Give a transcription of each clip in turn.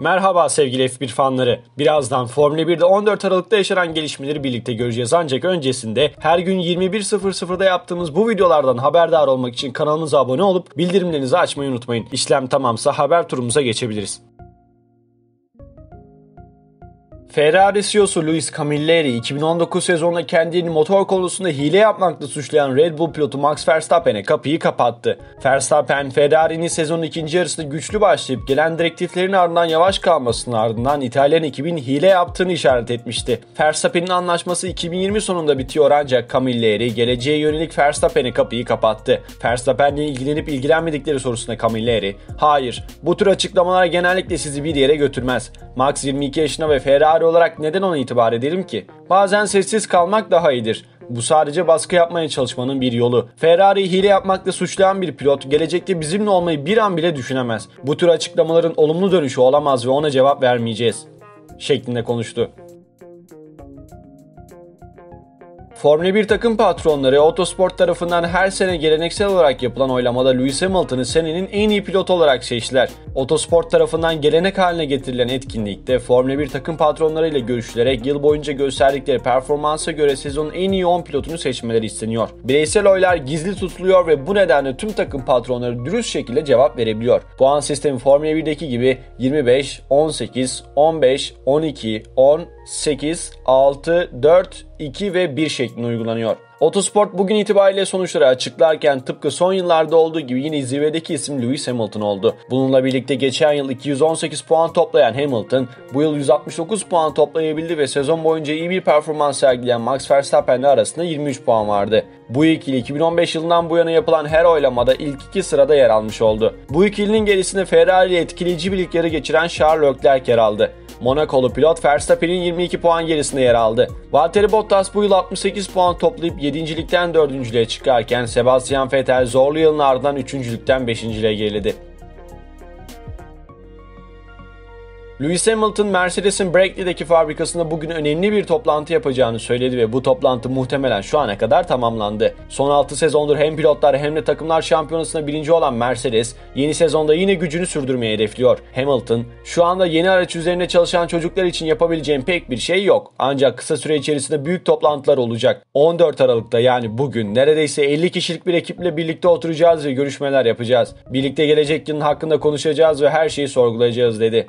Merhaba sevgili F1 fanları. Birazdan Formula 1'de 14 Aralık'ta yaşanan gelişmeleri birlikte göreceğiz. Ancak öncesinde her gün 21.00'da yaptığımız bu videolardan haberdar olmak için kanalımıza abone olup bildirimlerinizi açmayı unutmayın. İşlem tamamsa haber turumuza geçebiliriz. Ferrari CEO'su Luis Camilleri 2019 sezonunda kendini motor konusunda hile yapmakla suçlayan Red Bull pilotu Max Verstappen'e kapıyı kapattı. Verstappen, Ferrari'nin sezonun ikinci yarısında güçlü başlayıp gelen direktiflerin ardından yavaş kalmasının ardından İtalyan ekibin hile yaptığını işaret etmişti. Verstappen'in anlaşması 2020 sonunda bitiyor ancak Camilleri geleceğe yönelik Verstappen'e kapıyı kapattı. Verstappen'le ilgilenip ilgilenmedikleri sorusuna Camilleri, hayır bu tür açıklamalar genellikle sizi bir yere götürmez. Max 22 yaşında ve Ferrari olarak neden ona itibar edelim ki? Bazen sessiz kalmak daha iyidir. Bu sadece baskı yapmaya çalışmanın bir yolu. Ferrari hile yapmakla suçlayan bir pilot gelecekte bizimle olmayı bir an bile düşünemez. Bu tür açıklamaların olumlu dönüşü olamaz ve ona cevap vermeyeceğiz. şeklinde konuştu. Formula 1 takım patronları Autosport tarafından her sene geleneksel olarak yapılan oylamada Lewis Hamilton'ı senenin en iyi pilotu olarak seçtiler. Autosport tarafından gelenek haline getirilen etkinlikte Formula 1 takım patronlarıyla görüşülerek yıl boyunca gösterdikleri performansa göre sezonun en iyi 10 pilotunu seçmeleri isteniyor. Bireysel oylar gizli tutuluyor ve bu nedenle tüm takım patronları dürüst şekilde cevap verebiliyor. Puan sistemi Formula 1'deki gibi 25, 18, 15, 12, 10, 8, 6, 4, 2 ve 1 şeklinde uygulanıyor. Otosport bugün itibariyle sonuçları açıklarken tıpkı son yıllarda olduğu gibi yine zirvedeki isim Lewis Hamilton oldu. Bununla birlikte geçen yıl 218 puan toplayan Hamilton bu yıl 169 puan toplayabildi ve sezon boyunca iyi bir performans sergileyen Max Verstappen ile arasında 23 puan vardı. Bu ikili 2015 yılından bu yana yapılan her oylamada ilk iki sırada yer almış oldu. Bu ikilinin gerisinde Ferrari ile etkileyici bir ilk yarı geçiren Charles Leclerc yer aldı. Monakolu pilot Verstappen'in 22 puan gerisinde yer aldı. Valtteri Bottas bu yıl 68 puan toplayıp 7.likten 4.lüğe çıkarken Sebastian Vettel zorlu yılın ardından 3.lükten 5.liğe geriledi. Lewis Hamilton Mercedes'in Brackley'deki fabrikasında bugün önemli bir toplantı yapacağını söyledi ve bu toplantı muhtemelen şu ana kadar tamamlandı. Son 6 sezondur hem pilotlar hem de takımlar şampiyonasında birinci olan Mercedes yeni sezonda yine gücünü sürdürmeyi hedefliyor. Hamilton, şu anda yeni araç üzerinde çalışan çocuklar için yapabileceğim pek bir şey yok. Ancak kısa süre içerisinde büyük toplantılar olacak. 14 Aralık'ta yani bugün neredeyse 50 kişilik bir ekiple birlikte oturacağız ve görüşmeler yapacağız. Birlikte gelecek yılın hakkında konuşacağız ve her şeyi sorgulayacağız dedi.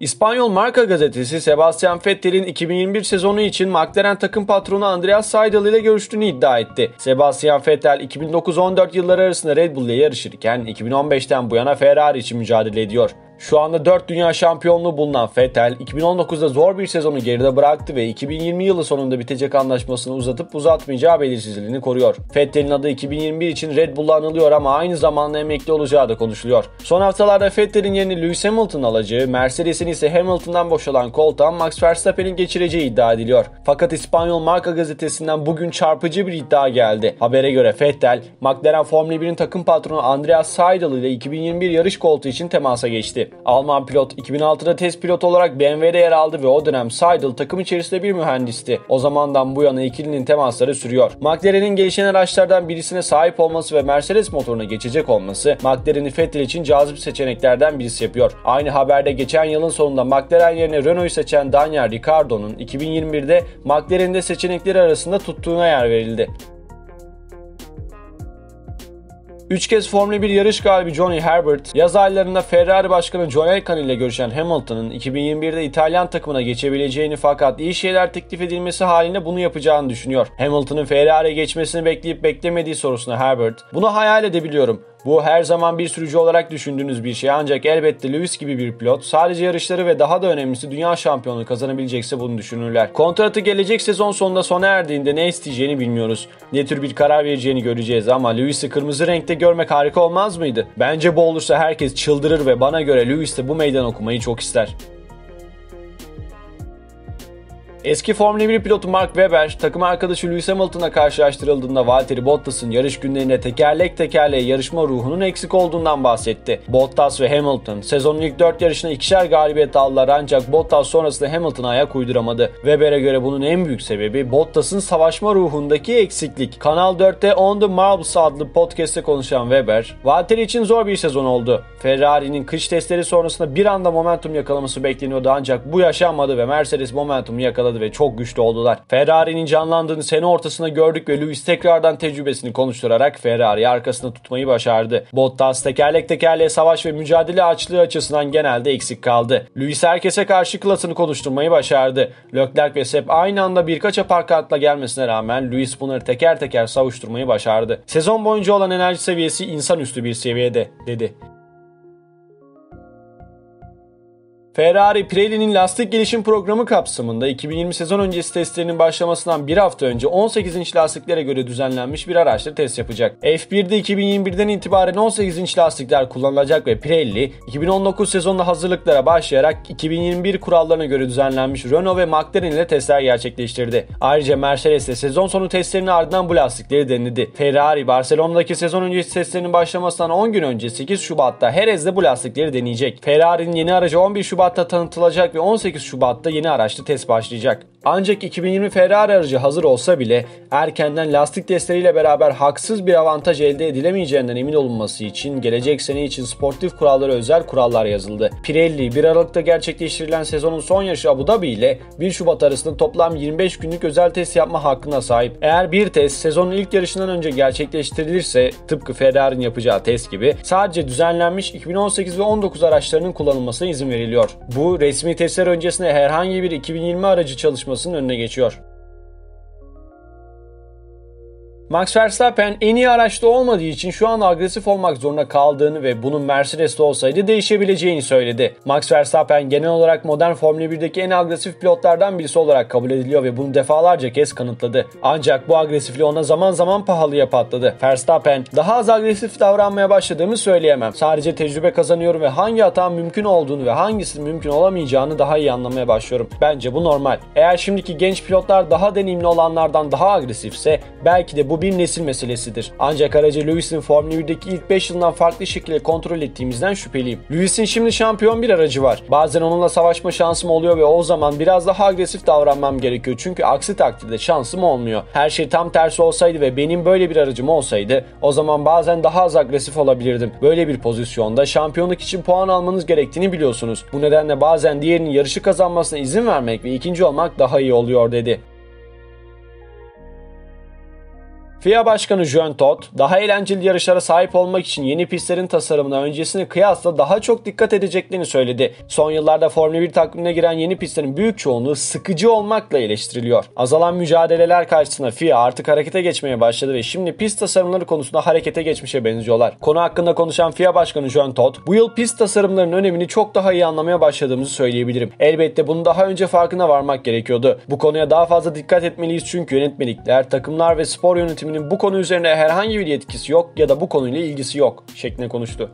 İspanyol Marca gazetesi Sebastian Vettel'in 2021 sezonu için McLaren takım patronu Andreas Seidel ile görüştüğünü iddia etti. Sebastian Vettel 2009-14 yılları arasında Red Bull ile yarışırken 2015'ten bu yana Ferrari için mücadele ediyor. Şu anda 4 dünya şampiyonluğu bulunan Vettel 2019'da zor bir sezonu geride bıraktı ve 2020 yılı sonunda bitecek anlaşmasını uzatıp uzatmayacağı belirsizliğini koruyor. Vettel'in adı 2021 için Red Bull'la anılıyor ama aynı zamanda emekli olacağı da konuşuluyor. Son haftalarda Vettel'in yerini Lewis Hamilton alacağı, Mercedes'in ise Hamilton'dan boşalan koltuğa Max Verstappen'in geçireceği iddia ediliyor. Fakat İspanyol Marca gazetesinden bugün çarpıcı bir iddia geldi. Habere göre Vettel, McLaren Formula 1'in takım patronu Andreas Seidel ile 2021 yarış koltuğu için temasa geçti. Alman pilot 2006'da test pilot olarak BMW'de yer aldı ve o dönem Seidel takım içerisinde bir mühendisti. O zamandan bu yana ikilinin temasları sürüyor. McLaren'in gelişen araçlardan birisine sahip olması ve Mercedes motoruna geçecek olması McLaren'i Vettel için cazip seçeneklerden birisi yapıyor. Aynı haberde geçen yılın sonunda McLaren yerine Renault'u seçen Daniel Ricciardo'nun 2021'de McLaren'de seçenekleri arasında tuttuğuna yer verildi. 3 kez Formula 1 yarış galibi Johnny Herbert, yaz aylarında Ferrari Başkanı Joe Elkan ile görüşen Hamilton'ın 2021'de İtalyan takımına geçebileceğini fakat iyi şeyler teklif edilmesi halinde bunu yapacağını düşünüyor. Hamilton'ın Ferrari'ye geçmesini bekleyip beklemediği sorusuna Herbert, bunu hayal edebiliyorum. Bu her zaman bir sürücü olarak düşündüğünüz bir şey ancak elbette Lewis gibi bir pilot sadece yarışları ve daha da önemlisi dünya şampiyonluğu kazanabilecekse bunu düşünürler. Kontratı gelecek sezon sonunda sona erdiğinde ne isteyeceğini bilmiyoruz. Ne tür bir karar vereceğini göreceğiz ama Lewis'i kırmızı renkte görmek harika olmaz mıydı? Bence bu olursa herkes çıldırır ve bana göre Lewis de bu meydan okumayı çok ister. Eski Formula 1 pilotu Mark Webber, takım arkadaşı Lewis Hamilton'a karşılaştırıldığında Valtteri Bottas'ın yarış günlerinde tekerlek tekerleğe yarışma ruhunun eksik olduğundan bahsetti. Bottas ve Hamilton sezonun ilk 4 yarışına ikişer galibiyet aldılar ancak Bottas sonrasında Hamilton'a ayak uyduramadı. Webber'e göre bunun en büyük sebebi Bottas'ın savaşma ruhundaki eksiklik. Kanal 4'te On The Marbles adlı podcast'te konuşan Webber, Valtteri için zor bir sezon oldu. Ferrari'nin kış testleri sonrasında bir anda momentum yakalaması bekleniyordu ancak bu yaşanmadı ve Mercedes momentumu yakaladı ve çok güçlü oldular. Ferrari'nin canlandığını sene ortasında gördük ve Lewis tekrardan tecrübesini konuşturarak Ferrari'yi arkasında tutmayı başardı. Bottas tekerlek tekerleğe savaş ve mücadele açlığı açısından genelde eksik kaldı. Lewis herkese karşı klasını konuşturmayı başardı. Leclerc ve Sepp aynı anda birkaç aparkatla gelmesine rağmen Lewis bunları teker teker savuşturmayı başardı. Sezon boyunca olan enerji seviyesi insanüstü bir seviyede dedi. Ferrari Pirelli'nin lastik gelişim programı kapsamında 2020 sezon öncesi testlerinin başlamasından bir hafta önce 18 inç lastiklere göre düzenlenmiş bir araçta test yapacak. F1'de 2021'den itibaren 18 inç lastikler kullanılacak ve Pirelli 2019 sezonunda hazırlıklara başlayarak 2021 kurallarına göre düzenlenmiş Renault ve McLaren ile testler gerçekleştirdi. Ayrıca Mercedes de sezon sonu testlerinin ardından bu lastikleri denedi. Ferrari Barcelona'daki sezon öncesi testlerinin başlamasından 10 gün önce 8 Şubat'ta Jerez'de bu lastikleri deneyecek. Ferrari'nin yeni aracı 11 Şubat Şubat'ta tanıtılacak ve 18 Şubat'ta yeni araçta test başlayacak. Ancak 2020 Ferrari aracı hazır olsa bile erkenden lastik testleriyle beraber haksız bir avantaj elde edilemeyeceğinden emin olunması için gelecek sene için sportif kurallara özel kurallar yazıldı. Pirelli 1 Aralık'ta gerçekleştirilen sezonun son yarışı Abu Dhabi ile 1 Şubat arasında toplam 25 günlük özel test yapma hakkına sahip. Eğer bir test sezonun ilk yarışından önce gerçekleştirilirse tıpkı Ferrari'nin yapacağı test gibi sadece düzenlenmiş 2018 ve 19 araçlarının kullanılmasına izin veriliyor. Bu resmi testler öncesinde herhangi bir 2020 aracı çalışmasının önüne geçiyor. Max Verstappen en iyi araçta olmadığı için şu an agresif olmak zorunda kaldığını ve bunun Mercedes'te olsaydı değişebileceğini söyledi. Max Verstappen genel olarak modern Formula 1'deki en agresif pilotlardan birisi olarak kabul ediliyor ve bunu defalarca kez kanıtladı. Ancak bu agresifliği ona zaman zaman pahalıya patladı. Verstappen daha az agresif davranmaya başladığımı söyleyemem. Sadece tecrübe kazanıyorum ve hangi hata mümkün olduğunu ve hangisinin mümkün olamayacağını daha iyi anlamaya başlıyorum. Bence bu normal. Eğer şimdiki genç pilotlar daha deneyimli olanlardan daha agresifse belki de bu bir nesil meselesidir. Ancak aracı Lewis'in Formula 1'deki ilk 5 yılından farklı şekilde kontrol ettiğimizden şüpheliyim. Lewis'in şimdi şampiyon bir aracı var. Bazen onunla savaşma şansım oluyor ve o zaman biraz daha agresif davranmam gerekiyor. Çünkü aksi takdirde şansım olmuyor. Her şey tam tersi olsaydı ve benim böyle bir aracım olsaydı o zaman bazen daha az agresif olabilirdim. Böyle bir pozisyonda şampiyonluk için puan almanız gerektiğini biliyorsunuz. Bu nedenle bazen diğerinin yarışı kazanmasına izin vermek ve ikinci olmak daha iyi oluyor dedi. FIA Başkanı Jean Todt, daha eğlenceli yarışlara sahip olmak için yeni pistlerin tasarımına öncesine kıyasla daha çok dikkat edeceklerini söyledi. Son yıllarda Formula 1 takvimine giren yeni pistlerin büyük çoğunluğu sıkıcı olmakla eleştiriliyor. Azalan mücadeleler karşısında FIA artık harekete geçmeye başladı ve şimdi pist tasarımları konusunda harekete geçmişe benziyorlar. Konu hakkında konuşan FIA Başkanı Jean Todt, bu yıl pist tasarımlarının önemini çok daha iyi anlamaya başladığımızı söyleyebilirim. Elbette bunu daha önce farkına varmak gerekiyordu. Bu konuya daha fazla dikkat etmeliyiz çünkü yönetmelikler, takımlar ve spor yönetimi yönetiminin bu konu üzerine herhangi bir yetkisi yok ya da bu konuyla ilgisi yok şeklinde konuştu.